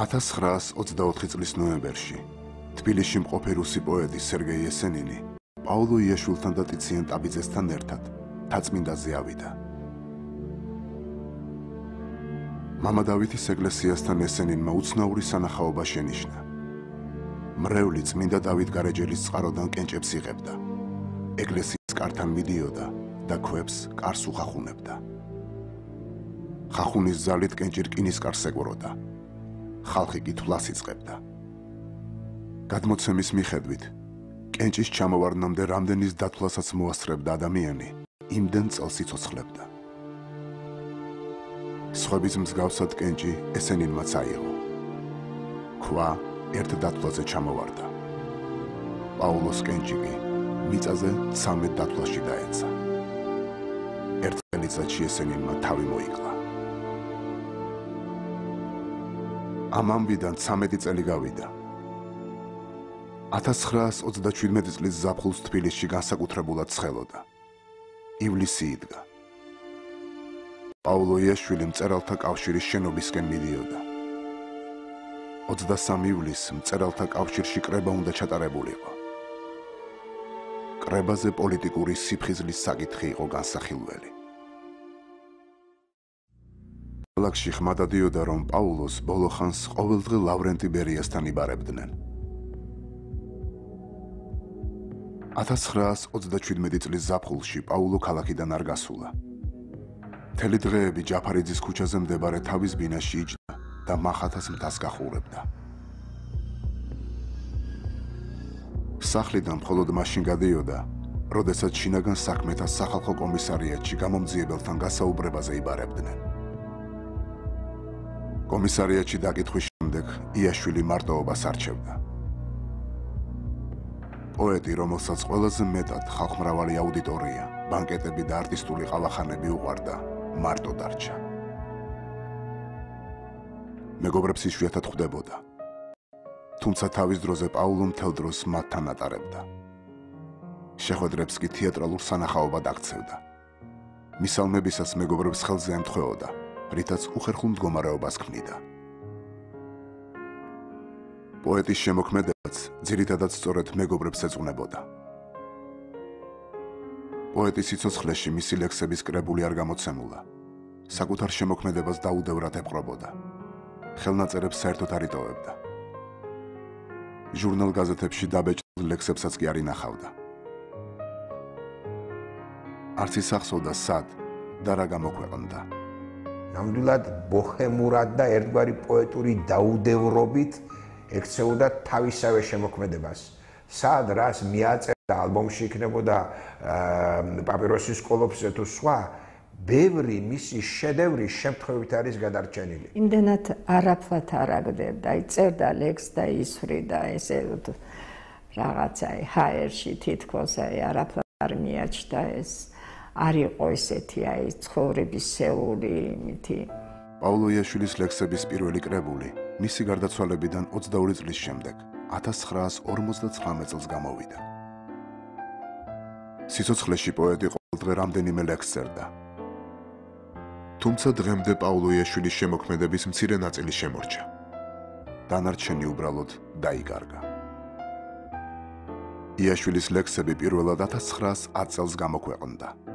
1924 წლის ნოემბერში თბილისში მყოფი რუსი პოეტი სერგეი ესენინი პაოლო იაშვილთან და ტიციან ტაბიძესთან ერთად თაწმინდაზე ავიდა. მამა დავითის ეკლესიასთან ესენინმა უცნაური სანახაობა შენიშნა. მრევლი წმინდა დავით გარეჯელის წყაროდან კენჭებს იღებდა. ეკლესიის კართან მიდიოდა და ქვებს კარს უხახუნებდა. ხახუნის ძალით კენჭირკინის კარს ეკოროდა. ხალხი კითხვას იწყებდა. გადმოცემის მიხედვით კენჭის ჩამოვარდნამდე რამდენის დათვლასაც მოასწრებდა ადამიანი, იმდენ წელს იცოცხლებდა. სხვების მსგავსად კენჭი ესენინმაც აიღო. ქვა ერთ დათვლაზე ჩამოვარდა. პაულოს კენჭი კი მიწაზე 13 დათვლაში დაეცა. ერთ წელიწადში ესენინმა თავი მოიკლა. ამ ამბიდან 13 წელი გავიდა. 1937 წლის ზაფხულს თბილისში განსაკუთრებულად ცხელოდა. ივლისი იდგა. პაულო იაშვილი მწერალთა კავშირის შენობისკენ მიდიოდა. 23 ივლისს მწერალთა კავშირში კრება უნდა ჩატარებულიყო. კრებაზე პოლიტიკური სიფხიზლის საკითხი იყო განსახილველი. ლაქში ხმა დადიოდა რომ პაულოს ბოლოხანს ყოველდღე ლავრენტი ბერიასთან იბარებდნენ. 1937 წლის ზაფხულში პაულო ქალაქიდან არ გასულა. მთელი დღეები ჯაფარიძის ქუჩაზე მდებარე თავის ბინაში იჯდა და მახათას მთას გახურებდა. სახლიდან მხოლოდ მაშინ გადიოდა, როდესაც შინაგან საქმეთა სახალხო კომისარიატში გამომძიებელთან გასაუბრებაზე იბარებდნენ. კომისარიატში დაკითხვის შემდეგ იაშვილი მარტოობას არჩევდა. პოეტი, რომელსაც ყველაზე მეტად ხალხმრავალი აუდიტორია, ბანკეტები და არტისტული ყალახანები უყვარდა, მარტო დარჩა. მეგობრებს იშვიათად ხვდებოდა. თუმცა თავის დროზე პაულო მთელ დროს მათთან ატარებდა. შეხვედრებს კი თეატრალურ სანახაობად აქცევდა. მისალმებისას მეგობრებს ხელზე ემთხვეოდა, რითაც უხერხულ მდგომარეობას ქმნიდა. პოეტის შემოქმედებაც ძირითადად სწორედ მეგობრებს ეწუნებოდა. პოეტის სიცოცხლეში მისი ლექსების კრებული არ გამოცემულა. საკუთარ შემოქმედებას დაუდევრად ეპყრობოდა. ხელნაწერებს საერთოდ არ იტოვებდა. ჟურნალ გაზეთებში დაბეჭდილ ლექსებსაც კი არ ინახავდა. არც ისახსოვდა სად და რა გამოქვეყნდა. ნამდვილად ბოჰემურად და ერთგვარი პოეტური დაუდევრობით ექცეოდა თავისავე შემოქმედებას. სად რას მიაწერდა ალბომში იქნებოდა პაპიროსის კოლოფზე თუ სხვა ბევრი მისი შედევრი შემთხვევით არის გადარჩენილი. იმდენად არაფლად არაგდებდა, აი წერდა ლექს და ისვრიდა ესე რაღაცა ჰაერში თითქოს აი არაფლად არ მიაჩნდა ეს არ იყო ესეთი აი ცხოვრების სეული იმითი. პაულო იაშვილის ლექსების პირველი კრებული მისი გარდაცვალებიდან 22 წლის შემდეგ 1959 წელს გამოვიდა. სიცოცხლეში პოეტი ყოველდღე რამდენიმე ლექსს წერდა. თუმცა დღემდე პაულო იაშვილის შემოქმედების მცირე ნაწილი შემორჩა. დანარჩენი უბრალოდ დაიკარგა. იაშვილის ლექსები პირველად 1910 წელს გამოქვეყნდა.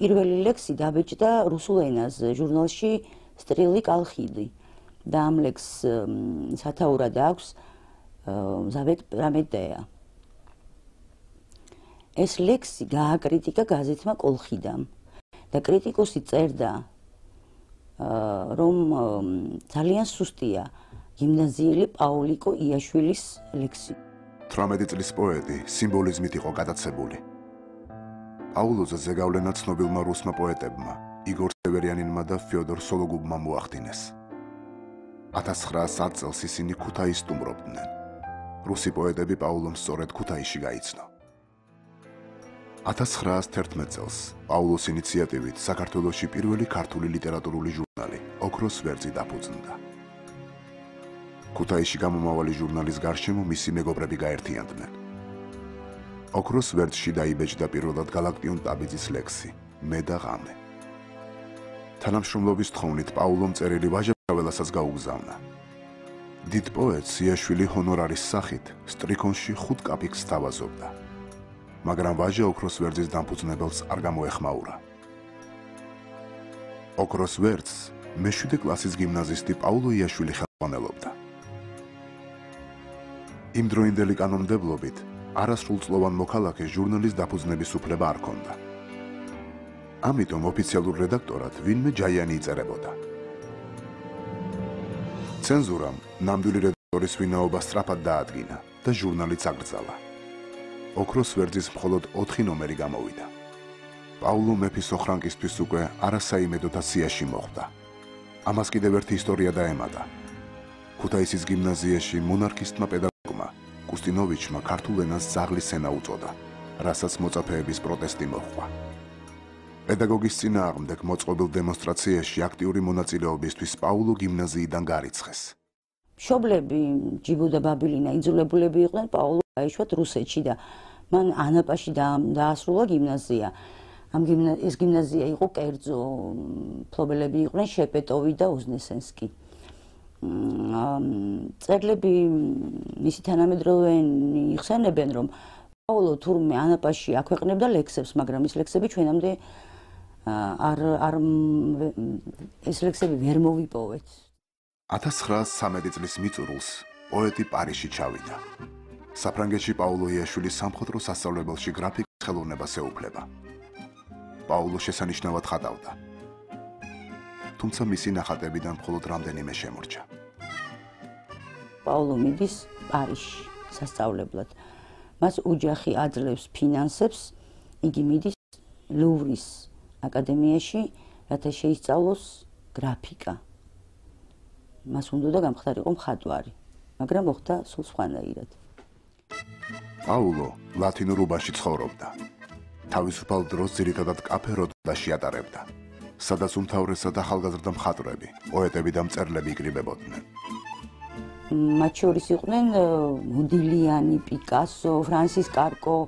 პირველი ლექსი დაბეჭდა რუსულ ენაზე ჟურნალში სტრილი კალხიდი და ამ ლექს სათაურად აქვს ზავეთ პრამედეა ეს ლექსი გააკრიტიკა გაზეთმა კოლხიდამ და კრიტიკოსი წერდა რომ ძალიან სუსტია გიმნაზიელი პაულიკო იაშვილის ლექსი. 18 წლის პოეტი სიმბოლიზმით იყო გადაცებული პაულოზე ზეგავლენა ცნობილმა რუსმა პოეტებმა იგორ სევერიანინმა და ფიოდორ სოლოგუბმა მოახდინეს. 1900 წელს ისინი ქუთაისს სტუმრობდნენ. რუსი პოეტები პაულომ სწორედ ქუთაისში გაიცნო. 1911 წელს პაულოს ინიციატივით საქართველოსში პირველი ქართული ლიტერატურული ჟურნალი ოქროს ვერძი დაფუძნდა. ქუთაისში გამომავალი ჟურნალის გარშემო მისი მეგობრები გაერთიანდნენ. ოქროს ვერძში დაიბეჭდა პირველად გალაქტიონ ტაბიძის ლექსი მე და ღამე. თანამშრომლობის თხოვნით პაულომ წერილი ვაჟა ველასაც გაუგზავნა. დიდ პოეტს იაშვილი ჰონორარის სახით სტრიქონში 5 კაპიკს თავაზობდა. მაგრამ ვაჟა ოქროს ვერძის დამფუძნებელს არ გამოეხმაურა. ოქროს ვერძს მეშვიდე კლასის გიმნაზისტი პაულო იაშვილი ხელმძღვანელობდა. იმ დროინდელი კანონმდებლობით არასრულწლოვან მოქალაქეს ჟურნალის დაფუძნების უფლება არ ჰქონდა. ამიტომ ოფიციალურ რედაქტორად ვინმე ჯაიანი იწერებოდა. ცენზურამ ნამდვილი რედაქტორის ვინაობა სწრაფად დაადგინა და ჟურნალი წაგრძალა. ოქროს ვერძის მხოლოდ 4 ნომერი გამოვიდა. პაულო მეფის ოხრანკისთვის უკვე არასაიმედო დაციაში მოხვდა. ამას კიდევ ერთი ისტორია დაემატა. ქუთაისის გიმნაზიაში მონარქისტმა პედაგოგმა კუსტინოვიჩმა ქართულ ენას ზაღლის ენა უწოდა, რასაც მოწაფეების პროტესტი მოჰყვა. პედაგოგის წინააღმდეგ მოწყობილ დემონსტრაციაში აქტიური მონაწილეობისთვის პაულო გიმნაზიიდან გარიცხეს. შობლები ჯიბუ და ბაბილინა იძულებულები იყვნენ პაულო აიშვათ რუსეთში და მან ანაპაში დაასრულა გიმნაზია. ამ გიმნაზია ეს გიმნაზია იყო კერძო, ფლობელები იყვნენ შეპეტოვი და უზნესენსკი. წერლები მისი თანამედროვენი იხსენებენ რომ პაულო თურმე ანაპაში აქვეყნებდა ლექსებს, მაგრამ ის ლექსები ჩვენამდე არ არ ეს ლექსები ვერ მოვიპოვეთ. 1913 წლის მიწურულს პოეტი პარიში ჩავიდა. საფრანგეთში პაულო იაშვილი სამხატვრო სასწავლებელში გრაფიკის ხელოვნებას ეუფლება. პაულო შესანიშნავად ხატავდა. თუმცა მისი ნახატებიდან მხოლოდ რამდენიმე შემორჩა. პაულო მიდის პარიში სასწავლებლად. მას ოჯახი აძლევს ფინანსებს, იგი მიდის ლუვრის აკადემიაში, რათა შეისწავლოს გრაფიკა. მას უნდა გამხდარიყო მხატვარი, მაგრამ მოხდა სულ სხვანაირად. პაულო ლათინურ უბანში ცხოვრობდა. თავისუფალ დროს ძირითადად კაფე-როტაში ატარებდა. სადაც უმთავრესად ახალგაზრდა მხატვრები, პოეტები და მწერლები იკრიბებოდნენ. მათ შორის იყვნენ მოდილიანი, პიკასო, ფრანსის კარკო,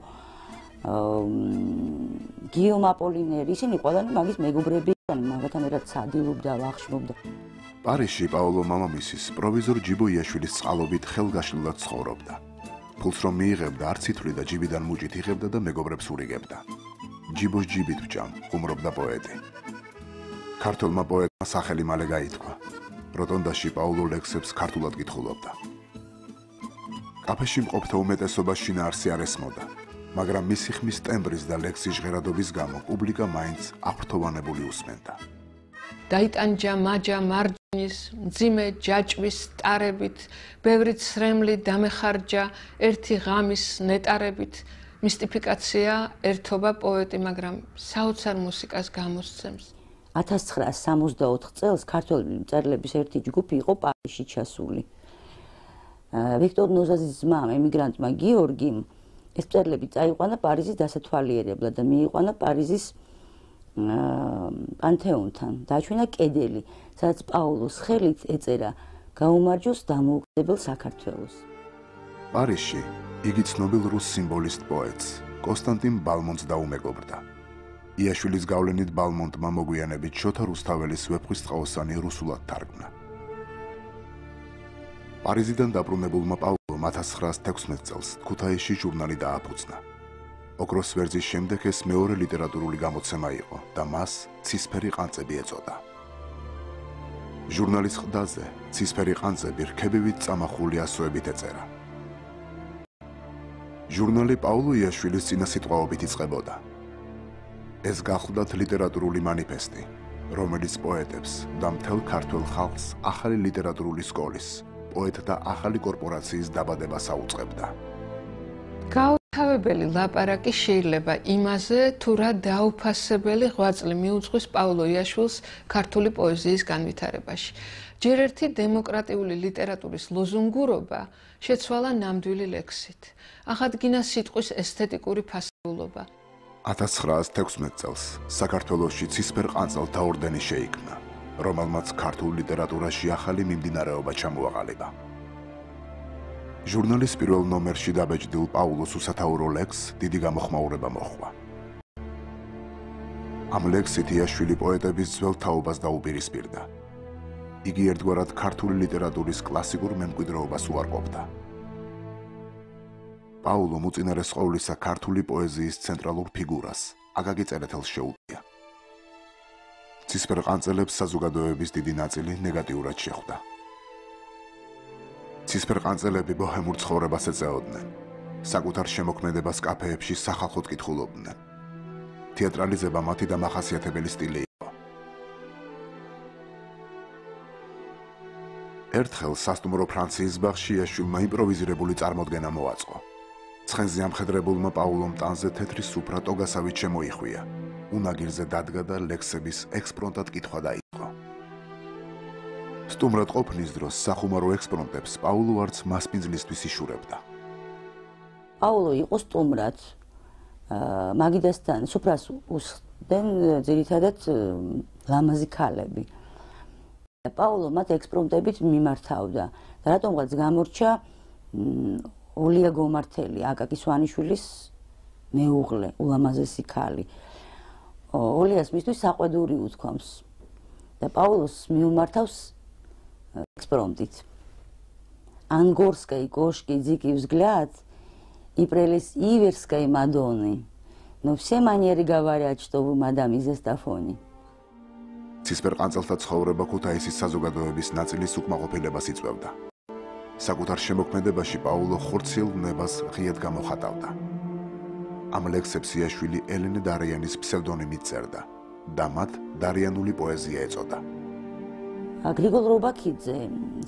გიომ აპოლინერი, ისინი ყველანი მაგის მეგობრები იყვნენ, მაგათთან ერთად სადილობდა, ვახშმობდა. პარიში პაულო მამამისის პროვიზორ ჯიბო იაშვილის წყალობით ხელგაშლილად ცხოვრობდა. ფულს რომ მიიღებდა, არც ითვლი და ჯიბიდან მუჭით იღებდა და მეგობრებს ურიგებდა. ჯიბოს ჯიბით ვჭამ, ხუმრობდა პოეტი. ქართულმა პოეტმა სახელი მალე გაითქვა. როტონდაში პაულო ლექსებს ქართულად კითხულობდა. კაფეში მყოფთა უმეტესობა შინაარსი არ ესმოდა. მაგრამ მისი ხმის ტემბრის და ლექსის ჟღერადობის გამო პუბლიკა მაინც აფრთოვანებული უსმენდა. დაიტანჯა მაჯა მარჯნის ძიმე ჯაჭვის ტარებით, ბევრი ცრემლი დამეხარჯა ერთი ღამის ნეტარებით. მისტიფიკაცია ერთობა პოეტი, მაგრამ საოცარ მუსიკას გამოსცემს. 1964 წელს ქართული მწერლების ერთი ჯგუფი იყო პარიზში ჩასული. ვიქტორ ნოზაზის ძმა, ემიგრანტმა გიორგიმ ეს წერლები წაიყვანა პარიზის დასათვალიერებლად და მიიყვანა პარიზის პანთეონთან. დაჩვენა კედელი, სადაც პაულოს ხელით ეწერა გაუმარჯოს დამოუკიდებელ საქართველოს. პარიზში იგი ცნობილ რუს სიმბოლისტ პოეტს კონსტანტინ ბალმონტს დაუმეგობრდა. იაშვილის გავლენით ბალმონტმა მოგვიანებით შოთა რუსთაველის ვეფხვის წყალოსანი რუსულად თარგმნა. პარიზიდან დაბრუნებულმა პაულომ 1916 წელს ქუთაისში ჟურნალი დააფუძნა. ოქროს ვერძის შემდეგ ეს მეორე ლიტერატურული გამოცემა იყო და მას ცისფერი ყანწები ეწოდა. ჟურნალის ყდაზე ცისფერი ყანწები რქებივით წამახული ასოებით ეწერა. ჟურნალი პაულო იაშვილის წინასიტყვაობით იწყებოდა. ეს გახლდათ ლიტერატურული манифеסטი, რომელიც პოეტებს და მთელ ქართველ ხალხს ახალი ლიტერატურული სკოლის, პოეტთა ახალი კორპორაციის დაბადებას აუწყებდა. გაუთავებელი ლაპარაკი შეიძლება იმაზე, თუ რა დაუფასებელი ღვაწლი მიუძღვის პავლო იაშვილს ქართული პოეზიის განვითარებაში. ჯერ ერთი დემოკრატიული ლიტერატურის ლოზუნგურობა შეცვალა ნამდვილი ლექსით. აღადგინა სიტყვის ესთეტიკური ფასებულობა. 1916 წელს საქართველოსში ცისფერ ყანწელთა ორდენი შეიქმნა. რომელმაც ქართულ ლიტერატურაში ახალი მიმდინარეობა ჩამოაყალიბა. ჟურნალის პირველ ნომერში დაბეჭდილ პაულოს უსათაურო ლექს დიდი გამოხმაურება მოჰყვა. ამ ლექსით იაშვილი პოეტების ძველ თაობას დაუპირისპირდა. იგი ერთგვარად ქართული ლიტერატურის კლასიკურ მემკვიდრეობას უარყოფდა. პაულო მუწინარეს ყოვლისა ქართული პოეზიის ცენტრალურ ფიგურას აკაკი წერეთელს შეუძლია. ცისფერ ყანწელებს საზოგადოების დიდი ნაწილი ნეგატიურად შეხვდა. ცისფერ ყანწელები ბოჰემურ ცხოვრებას ეწეოდნენ. საკუთარ შემოქმედებას კაფეებში სახალხოდ კითხულობდნენ. თეატრალიზება მათი დამახასიათებელი სტილი იყო. ერთხელ სასტუმრო ფრანციის ბაღში ეშულმა იმპროვიზირებული წარმოდგენა მოაწყო. ცხენზე ამხედრებულმა პაულომ ტანზე თეთრი სუფრა ტოგასავით შემოიხვია. უნაგირზე დადგა და ლექსების ექსპრონტად კითხვა დაიწყო. სტუმრად ყოფნის დროს სახუმარო ექსპრონტებს პაულო არც მასპინძლისთვის იშურებდა. პაულო იყო სტუმრად. აა მაგიდასთან სუფრას უსხდნენ ძირითადად ლამაზი ქალები. პაულო მათ ექსპრონტებით მიმართავდა. და რატომღაც გამორჩა ოლია გომართელი, აკაკი სვანიშვილის მეუღლე, ულამაზესი ქალი. ოლიას მისთვის საყვედური უთქვამს და პაულოს მიუმართავს ექსპრომტით ანგორსკაი კოშკი ძიკი взгляд и прелесть иверской мадонны но все манеры говорят что вы мадам из эстафони ცისფერ ყანწელთა ცხოვრება ქუთაისის საზოგადოების ნაწილის უკმაყოფილებას იწვევდა საკუთარ შემოქმედებაში პაულო ხორცილ ნებას ღიად გამოხატავდა ამ ლექსებს იაშვილი ელენე დარიანის ფსევდონიმით წერდა და მათ დარიანული პოეზია ეწოდა. გრიგოლ რობაქიძე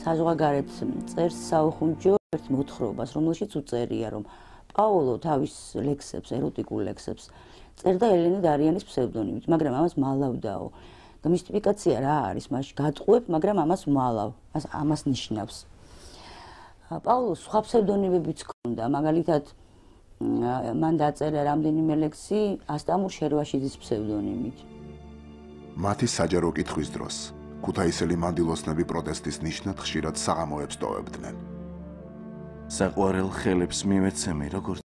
საზღვარგარეთ წერს საუხუნჯო ერთ მოთხრობას, რომელშიც უწერია, რომ პაოლო თავის ლექსებს, ეროტიკულ ლექსებს წერდა ელენე დარიანის ფსევდონიმით, მაგრამ ამას მალავდაო. და მისტიფიკაცია რა არის მასში? გატყუებ, მაგრამ ამას მალავ. ამას ნიშნავს. პაოლოს სხვა ფსევდონიმებიც ჰქონდა, მაგალითად მან დაწერა რამდენიმე ლექსი ასტამურ შერვაშიძის ფსევდონიმით. მათი საჯარო კითხვის დროს ქუთაისელი მანდილოსნები პროტესტის ნიშნად ხშირად საღამოებს ტოვებდნენ. საყვარელ ხელებს მივეცემი როგორც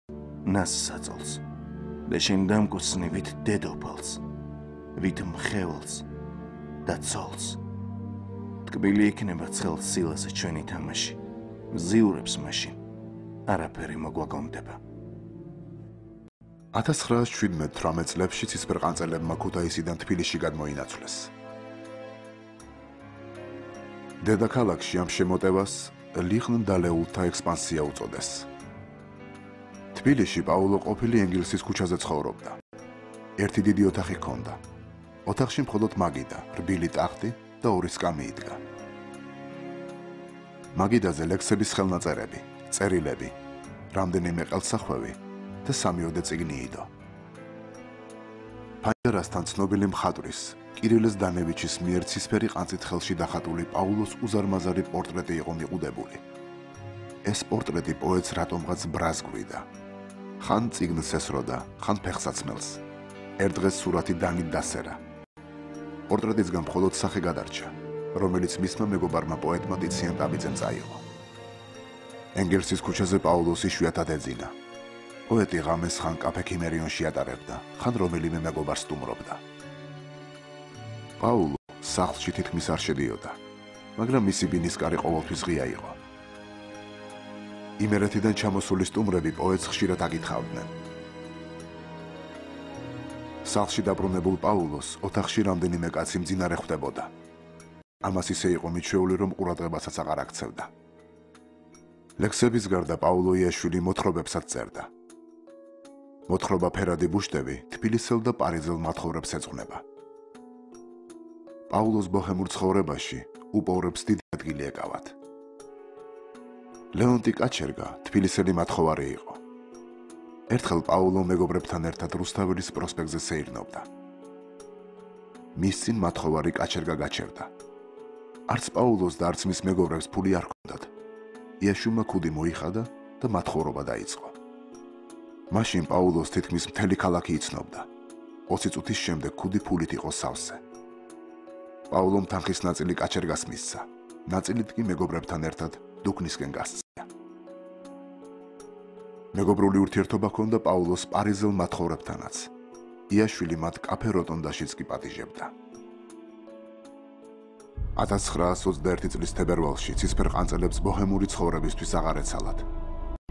ნას საწოლს და შენ დამკოცნივით დედოფალს ვით მხევალს და ცოლს თკბილი იქნება ცხელ სილაზე ჩვენი თამაში ზიურებს მაშინ არაფერი მოგვაგონდება 1917-18 წლებში ცისფერყანწელებმა ქუთაისიდან თბილისში გადმოინაცვლეს. დედაქალაქში ამ შემოტევას ლიხნდალეულთა ექსპანსია უწოდეს. თბილისში პაულო ყოფილი ენგელსის ქუჩაზე ცხოვრობდა. ერთი დიდი ოთახი ჰქონდა. ოთახში მხოლოდ მაგიდა, რბილი ტახტი და ორი სკამი იდგა. მაგიდაზე ლექსების ხელნაწერები, წერილები, რამდენიმე ყელსახვევი და სამიოდე წიგნი იდო. ფაჯარასთან ცნობილი მხატვრის კირილეს დანევიჩის მიერ ცისფერი ყანწით ხელში დახატული პაულოს უზარმაზარი პორტრეტი იყო მიყუდებული. ეს პორტრეტი პოეტს რატომღაც ბრაზგვიდა. ხან წიგნს ესროდა, ხან ფეხსაცმელს. ერთ დღეს სურათი დანით დასერა. პორტრეტისგან მხოლოდ სახე გადარჩა, რომელიც მისმა მეგობარმა პოეტმა ტიციან ტაბიძემ წაიღო. ენგელსის ქუჩაზე პაულოს იშვიათად ეძინა. პოეტი ღამეს ხან კაფე ქიმერიონში ატარებდა, ხან რომელიმე მეგობარს სტუმრობდა. პაულო სახლში თითქმის არ შედიოდა, მაგრამ მისი ბინისკარი ყოველთვის ღია იყო. იმერეთიდან ჩამოსული სტუმრები პოეტს ხშირად აკითხავდნენ. სახლში დაბრუნებულ პაულოს ოთახში რამდენიმე კაცი მძინარე ხვდებოდა. ამას ისე იყო მიჩვეული, რომ ყურადღებასაც აღარ აქცევდა. ლექსების გარდა პაულო იაშვილი მოთხრობებსაც წერდა. მოთხრობა ფერადი ბუშტები თბილისელ და პარიზელ მათხოვრებს ეძღვნება. პაულოს ბოჰემურ ცხოვრებაში უპოვრებს დიდი ადგილი ეკავათ. ლეონტი კაჩერგა თბილისელი მათხოვარი იყო. ერთხელ პაულო მეგობრებთან ერთად რუსთაველის პროსპექტზე სეირნობდა. მის წინ მათხოვარი კაჩერგა გაჩერდა. არც პაულოს და არც მის მეგობრებს ფული არ ჰქონდათ. იაშუმა კუდი მოიხადა და მათხოვრობა დაიწყო. მაშინ პაულოს თითქმის მთელი ქალაქი იცნობდა. 20 წუთის შემდეგ კუდი ფულით იყო სავსე. პაულომ თანხის ნაწილი კაჩერგას მისცა. ნაწილით კი მეგობრებთან ერთად დუქნისკენ გასცია. მეგობრული ურთიერთობა ჰქონდა პაულოს პარიზელ მათხოვრებთანაც. იაშვილი მათ კაფე როტონდაშიც კი პატიჟებდა. 1921 წლის თებერვალში ცისფერ ყანწელებს ბოჰემური ცხოვრებისთვის აღარ ეცალათ.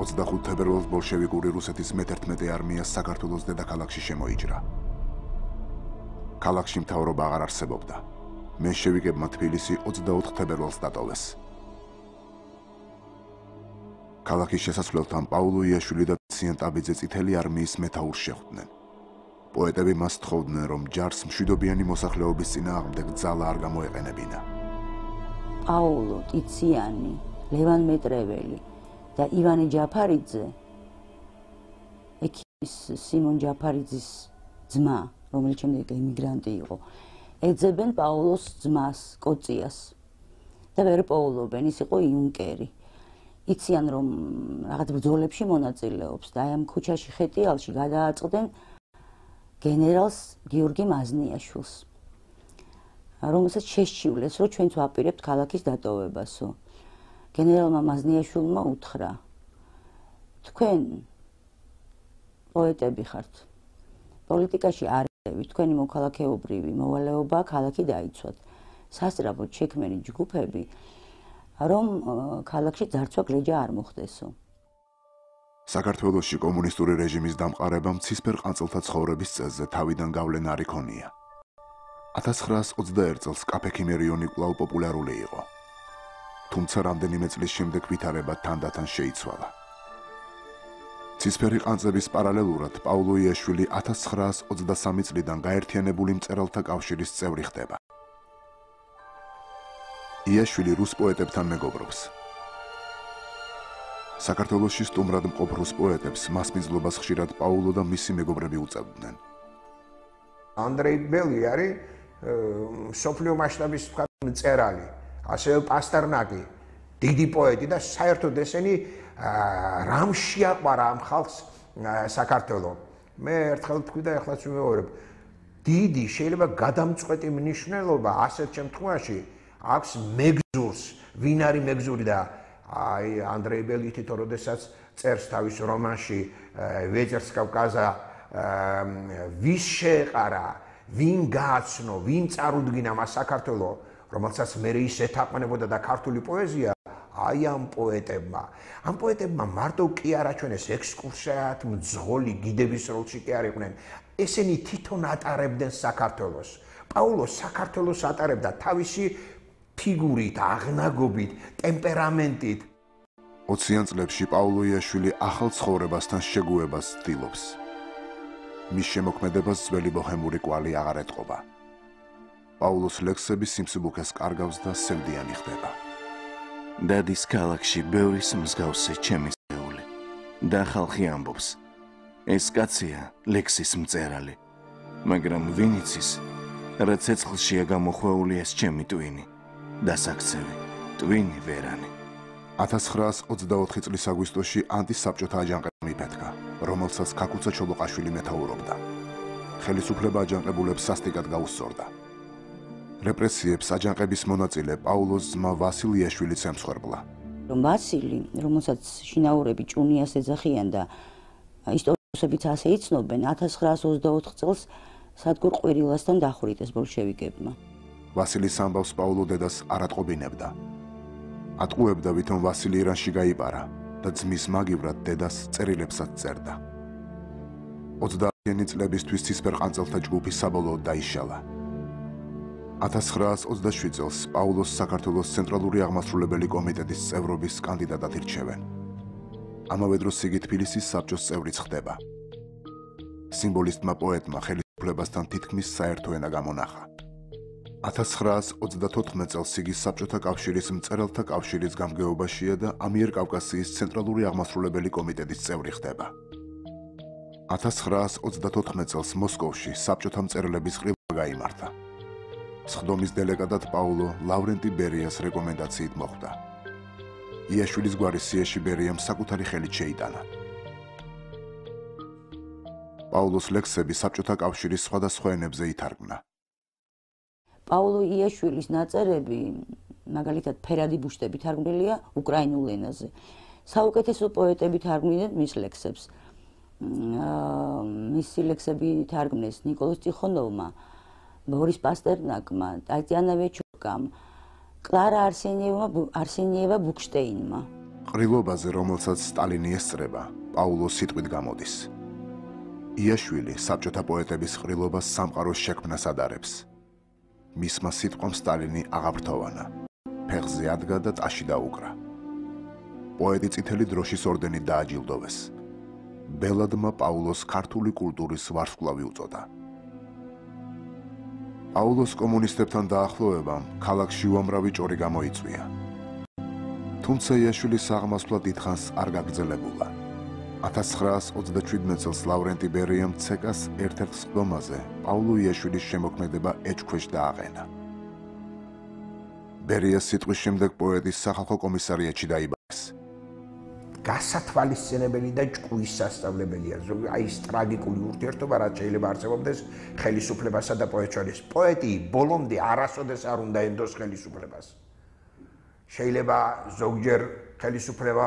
25 თებერვალს ბოლშევიკური რუსეთის მე-11 არმია საქართველოს დედაქალაქში შემოიჭრა. ქალაქში მთავრობა აღარ არსებობდა. მენშევიკებმა თბილისი 24 თებერვალს დატოვეს. ქალაქის შესასვლელთან პაულო იაშვილი და ციენტაბიძე წითელი არმიის მეთაურს შეხვდნენ. პოეტები მას თხოვდნენ, რომ ჯარს მშვიდობიანი მოსახლეობის წინააღმდეგ ძალა არ გამოეყენებინა. პაულო ტიციანი, ლევან მეტრეველი და ივანე ჯაფარიძე ეკის სიმონ ჯაფარიძის ძმა, რომელიც შემდეგ ემიგრანტი იყო, ეძებენ პაულოს ძმას, კოციას. და ვერ პაულობენ, ის იყო იუნკერი. იციან რომ რაღაც ბრძოლებში მონაწილეობს და აი ამ ქუჩაში ხეტიალში გადააწყდნენ გენერალს გიორგი მაზნიაშვილს. რომელსაც შეშჩივლეს, რომ ჩვენც ვაპირებთ ქალაქის დატოვებასო. გენერალმა მაზნიაშვილმა უთხრა: თქვენ პოეტები ხართ. პოლიტიკაში არ ევი, თქვენი მოქალაქეობრივი მოვალეობა ქალაქი დაიცვათ. სასწრაფოდ შექმენი ჯგუფები რომ ქალაქში ძარცვა გლეჯა არ მოხდესო. საქართველოსში კომუნისტური რეჟიმის დამყარებამ ცისფერ ყანწელთა ცხოვრების წესზე თავიდან გავლენა არ იქონია. 1921 წელს კაფე ქიმერიონი კვლავ პოპულარული იყო. თუმცა რამდენიმე წლის შემდეგ ვითარება თანდათან შეიცვალა. ცისფერი ყანწების პარალელურად პაულო იაშვილი 1923 წლიდან გაერთიანებული მწერალთა კავშირის წევრი ხდება. იაშვილი რუს პოეტებთან მეგობრობს. საქართველოსში სტუმრად მყოფ რუს პოეტებს მასმიძლობას ხშირად პაულო და მისი მეგობრები უწევდნენ. ანდრეი ბელი არის სოფლიო მასშტაბის მწერალი, ასევე პასტერნაკი, დიდი პოეტი და საერთოდ ესენი რამში აყარა ამ ხალხს საქართველოს. მე ერთხელ თქვი და ახლაც ვიმეორებ. დიდი შეიძლება გადამწყვეტი მნიშვნელობა ასეთ შემთხვევაში აქვს მეგზურს, ვინ არის მეგზური და აი ანდრეი ბელი თვითონ როდესაც წერს თავის რომანში ვეჯერს კავკაზა ვის შეყარა, ვინ გააცნო, ვინ წარუდგინა მას საქართველოს, რომელსაც მე ისე თაყვანებოდა და ქართული პოეზია აი ამ პოეტებმა. ამ პოეტებმა მარტო კი არ აჩვენეს ექსკურსიად, მძღოლი გიდების როლში კი არ იყვნენ. ესენი თვითონ ატარებდნენ საქართველოს. პაულო საქართველოს ატარებდა თავისი ფიგურით, აღნაგობით, ტემპერამენტით. 20-იან წლებში პაულო იაშვილი ახალ ცხოვრებასთან შეგუებას ცდილობს. მის შემოქმედებას ძველი ბოჰემური კვალი აღარ ეთყობა. პაულოს ლექსები სიმსუბუქეს კარგავს და სევდიანი ხდება. დადის ქალაქში ბევრი მსგავსი ჩემი სეული და ხალხი ამბობს ეს კაცია ლექსის მწერალი მაგრამ ვინ იცის რა ცეცხლშია გამოხვეული ეს ჩემი ტვინი დასაქცევი. ტვინი ვერანი. 1924 წლის აგვისტოში ანტისაბჭოთა აჯანყება მიფეთქა რომელსაც ქაკუცა ჩოლოყაშვილი მეთაურობდა. ხელისუფლება აჯანყებულებს სასტიკად გაუსწორდა. რეპრესიებს აჯანყების მონაწილე პაულოს ძმა ვასილიაშვილი ცემსხვერპლა რომ ვასილი რომელსაც შინაურები ჭუნიას ეძახიან და ისტორიოსებიც ასე იცნობენ 1924 წელს სადგურ ყვირილასთან დახვრიტეს ბოლშევიკებმა ვასილის ამბავს პაულო დედას არატყობინებდა. ატყუებდა ვითომ ვასილი ირანში გაიპარა და ძმის მაგივრად დედას წერილებსაც წერდა. 20-იანი წლებისთვის ცისფერ ყანწელთა ჯგუფი საბოლოოდ დაიშალა. 1927 წელს პაულოს საქართველოს ცენტრალური აღმასრულებელი კომიტეტის წევრობის კანდიდატად ირჩევენ. ამავე დროს იგი თბილისის საბჭოს წევრიც ხდება. სიმბოლისტმა პოეტმა ხელისუფლებასთან თითქმის საერთო ენა გამონახა. 1934 წელს იგი საბჭოთა კავშირის მწერალთა კავშირის გამგეობაშია და ამიერკავკასიის ცენტრალური აღმასრულებელი კომიტეტის წევრი ხდება. 1934 წელს მოსკოვში საბჭოთა მწერლების ყრილობა გამართა. სხდომის დელეგატად პაულო ლავრენტი ბერიას რეკომენდაციით მოხვდა. იაშვილის გვარის სიაში ბერიამ საკუთარი ხელით შეიტანა. პაულოს ლექსები საბჭოთა კავშირის სხვადასხვა ენებზე ითარგმნა. პაოლო იაშვილის ნაწერები მაგალითად ფერადი ბუშტები თარგმნილია უკრაინულ ენაზე. საუკეთესო პოეტები თარგმნიან მის ლექსებს. მისი ლექსები თარგმნეს نيكოლოზ ტიხონოვმა, ბორის პასტერნაკმა, ტატიანა ვეჩუკამ, კლარა არსენიევა არსენიევა ბუკშტეინმა. ყრილობაზე, რომელსაც სტალინი ესწრება, პაულო სიტყვით გამოდის. იაშვილი საბჭოთა პოეტების ყრილობას სამყაროს შექმნას ადარებს. მისმა სიტყვამ სტალინი აღაბრთოვანა. ფეხზე ადგა და ტაში დაუკრა. პოეტი წითელი დროშის ორდენით დააჯილდოვეს. ბელადმა პაულოს ქართული კულტურის ვარსკვლავი უწოდა. პაულოს კომუნისტებთან დაახლოებამ ქალაქში უამრავი ჭორი გამოიწვია. თუმცა იაშვილის აღმასვლა დიდხანს არ გაგრძელებულა. 1927 წელს ლავრენტი ბერიამ ცეკას ერთ-ერთ სხდომაზე პაულო იაშვილის შემოქმედება ეჭქვეშ დააყენა. ბერიას სიტყვის შემდეგ პოეტის სახალხო კომისარიატში დაიბადეს. გასათვალისწინებელი და ჭკუის სასწავლებელია ზოგი აი ეს ტრაგიკული ურთიერთობა რაც შეიძლება არსებობდეს ხელისუფლებასა და პოეტ შორის პოეტი ბოლომდე არასოდეს არ უნდა ენდოს ხელისუფლებას შეიძლება ზოგჯერ ხელისუფლება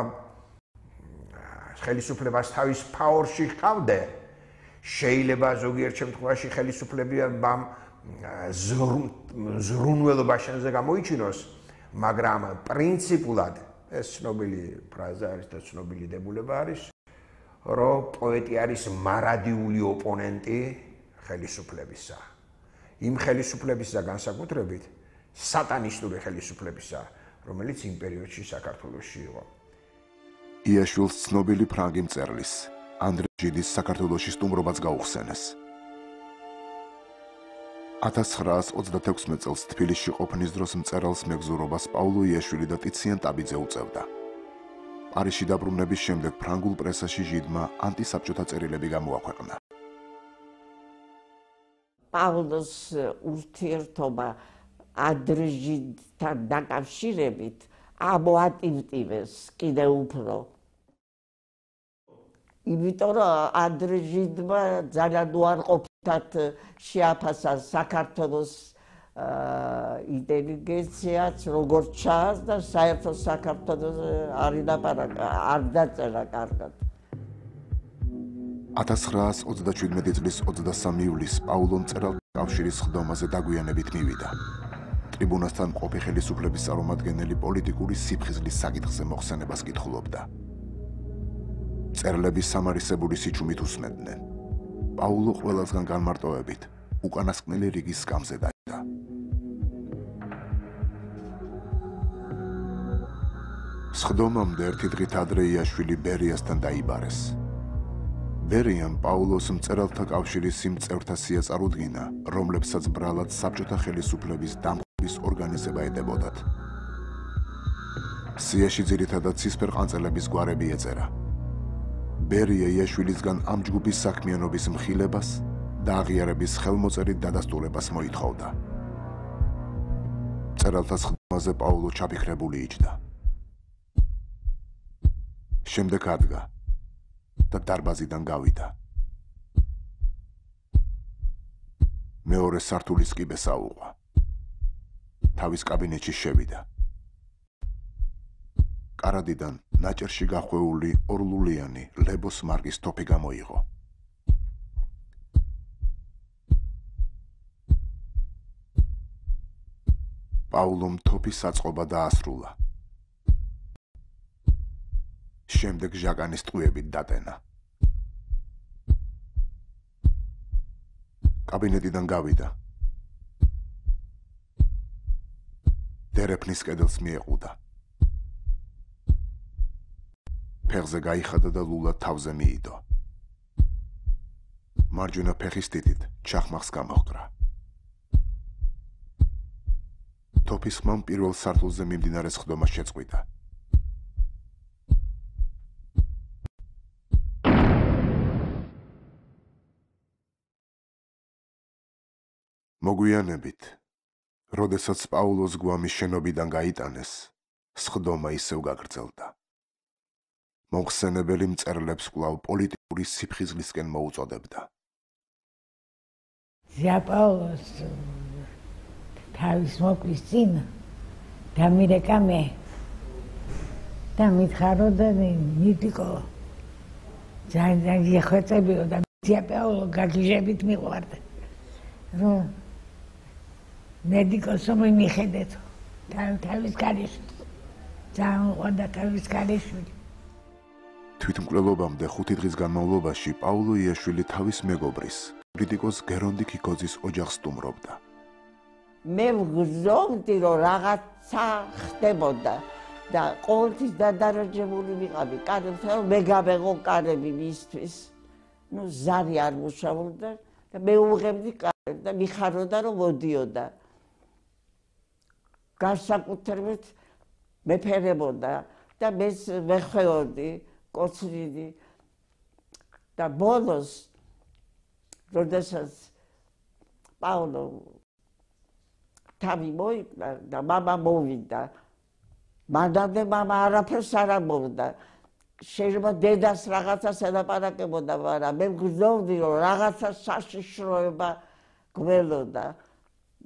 ხელისუფლებას თავის ფაორში ხავდე შეიძლება ზოგიერთ შემთხვევაში ხელისუფლებამ ზრუნველობა შენზე გამოიჩინოს მაგრამ პრინციპულად ეს ცნობილი ფრაზა არის და ცნობილი დებულება არის რომ პოეტი არის მარადიული ოპონენტი ხელისუფლებისა. იმ ხელისუფლებისა განსაკუთრებით სატანისტური ხელისუფლებისა რომელიც იმ პერიოდში საქართველოსში იყო იაშვილს ცნობილი ფრანგი მწერლის ანდრე ჟიდის საქართველოსში სტუმრობაც გაუხსენეს 1936 წელს თბილისში ყოფნის დროს მწერალს მეგზურობას პაულო იაშვილი და ტიციან ტაბიძე უწევდა. პარიში დაბრუნების შემდეგ ფრანგულ პრესაში ჟიდმა ანტისაბჭოთა წერილები გამოაქვეყნა. პაულოს ურთიერთობა ადრეჟიდთან დაკავშირებით ამოატივტივეს კიდე უფრო. იმიტომ რომ ადრეჟიდმა ძალიან უარყოფ თათ შეაფასა საქართველოს ინტელიგენციაც როგორც ჩას და საერთოდ საქართველოს არის დაპარაკა არ დაწერა კარგად 1937 წლის 23 ივლისს პაულო მწერალ კავშირის ხდომაზე დაგვიანებით მივიდა. ტრიბუნასთან ყოფი ხელისუფლების წარმომადგენელი პოლიტიკური სიფხიზლის საკითხზე მოხსენებას კითხულობდა. წერლების სამარისებული სიჩუმით უსმენდნენ. პაულო ყველასგან განმარტოებით უკანასკნელი რიგის სკამზე დაიწყო. სხდომამდე ერთი დღით ადრე იაშვილი ბერიასთან დაიბარეს. ბერიამ პაულოს მწერალთა კავშირის იმ წევრთა სია წარუდგინა, რომლებსაც ბრალად საბჭოთა ხელისუფლების დამხობის ორგანიზება ედებოდათ. სიაში ძირითადად ცისფერ ყანწელების გვარები ეწერა. ბერია იაშვილისგან ამ ჯგუფის საქმიანობის მხილებას და აღიარების ხელმოწერით დადასტურებას მოითხოვდა. წერალთა ხმაზე პაულო ჩაფიქრებული იჯდა. შემდეგ ადგა და დარბაზიდან გავიდა. მეორე სართულის კიბეს აუღვა. თავის კაბინეტში შევიდა. კარადიდან ნაჭერში გახვეული ორლულიანი ლებოს მარკის თოფი გამოიღო. პაულომ თოფის საწყობა დაასრულა. შემდეგ ჟაკანის ტყუებით დატენა. კაბინეტიდან გავიდა. დერეფნის კედელს მიეყუდა. ფეხზე გაიხადა და ლულა თავზე მიიდო. მარჯვენა ფეხის თითით ჩახმახს გამოხკრა. თოფის ხმამ პირველ სართულზე მიმდინარე სხდომა შეწყვიტა. მოგვიანებით, როდესაც პაულოს გვამის შენობიდან გაიტანეს, სხდომა ისევ გაგრძელდა. მოხსენებელი მწერლებს კვლავ პოლიტიკური სიფხიზლისკენ მოუწოდებდა. ზიაპაულოს თავის მოკვის წინ გამირეკა მე და მითხარო და ნიტიკო ძალიან ეხოცებიო და ზიაპაულო გაგიჟებით მიყვარდა რომ მედიკოსო მიხედეთ თავის ქალიშვილი. ძალიან ყვარდა თავის ქალიშვილი. თვითმკვლელობამდე 5 დღის განმავლობაში პაულო იაშვილი თავის მეგობრის კრიტიკოს გერონდი კიკოძის ოჯახს სტუმრობდა. მე ვგზნობდი რომ რაღაცა ხდებოდა და ყოველთვის დადარაჯებული ვიყავი კარებთან მე გამეღო კარები მისთვის. ნუ ზარი არ მუშაობდა და მე უღებდი კარებს და მიხაროდა რომ მოდიოდა. განსაკუთრებით მეფერებოდა და მე მეხვეოდი კოცრიდი და ბოლოს როდესაც პაულო თავი მოიკლა და мама მოვიდა მანდამდე мама არაფერს არ ამბობდა შეიძლება დედას რაღაცას ელაპარაკებოდა მაგრამ მე გძნობდი რომ რაღაცა საშიშროება გველოდა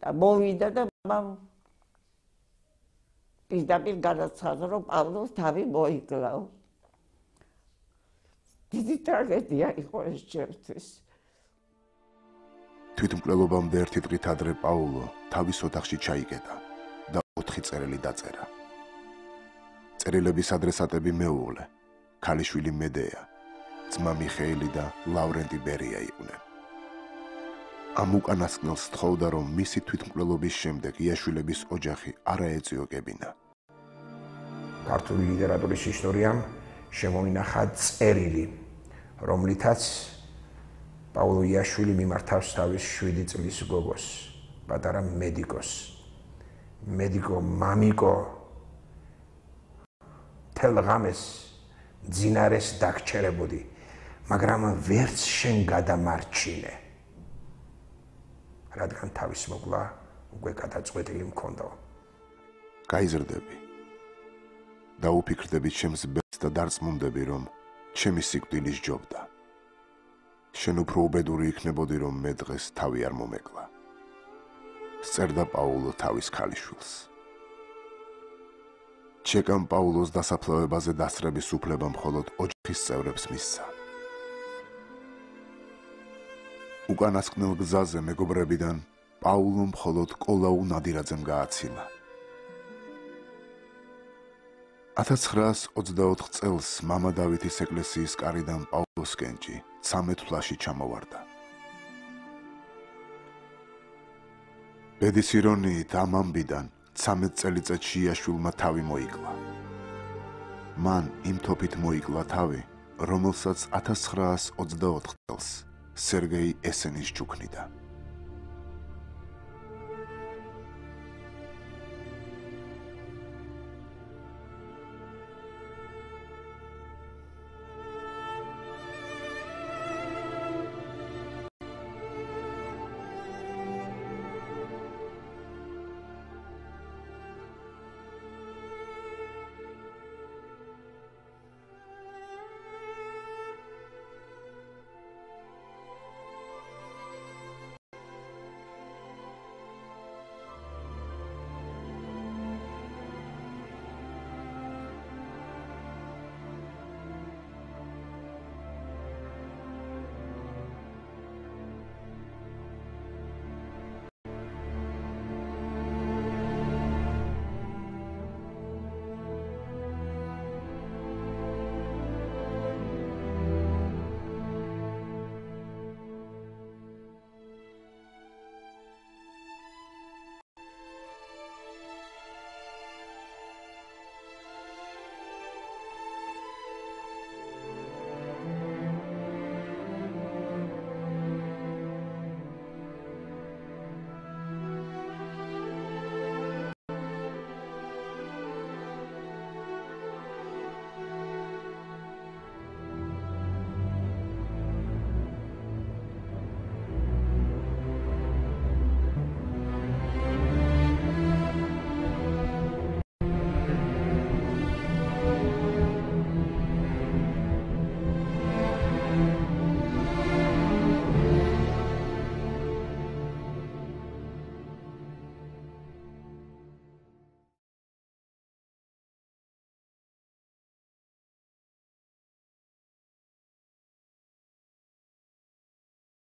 და მოვიდა და мама პირდაპირ განაცხადა რომ პავლოს თავი მოიკლაო დიდი ტრაგედია იყო ეს ჩემთვის. თვითმკვლელობამდე ერთი დღით ადრე პაულო თავის ოთახში ჩაიგედა და ოთხი წერილი დაწერა. წერილების ადრესატები მეუღლე, ქალიშვილი მედეა, ძმა მიხეილი და ლავრენტი ბერია იყვნენ. ამ უკანასკნელს თხოვდა, რომ მისი თვითმკვლელობის შემდეგ იაშვილების ოჯახი არა ეწიოგებინა. ქართული ლიტერატურის ისტორიამ შემოინახა წერილი, რომლითაც პაულო იაშვილი მიმართავს თავის 7 წლის გოგოს, პატარა მედიკოს. მედიკო მამიკო თელღამეს ძინარეს დაგჩერებოდი, მაგრამ ვერც შენ გადამარჩინე. რადგან თავის მოგლა უკვე გადაწყვეტილი მქონდა. გაიზრდები. დაუფიქრდები ჩემს და დარწმუნდები, რომ ჩემი სიკვდილი სჯობდა. შენ უფრო უბედური იქნებოდი, რომ მე დღეს თავი არ მომეკლა. სწერდა პაულო თავის ქალიშვილს. ჩეკამ პაულოს დასაფლავებაზე დასწრების უფლება მხოლოდ ოჯახის წევრებს მისცა. უკანასკნელ გზაზე მეგობრებიდან პაულო მხოლოდ კოლაუ ნადირაძემ გააცილა. 1924 წელს მამა დავითის ეკლესიის კარიდან პავლოს კენჭი 13 თვლაში ჩამოვარდა. ბედის ირონიით ამ ამბიდან 13 წელიწადში იაშვილმა თავი მოიკლა. მან იმ თოფით მოიკლა თავი, რომელსაც 1924 წელს სერგეი ესენის ჩუქნიდა.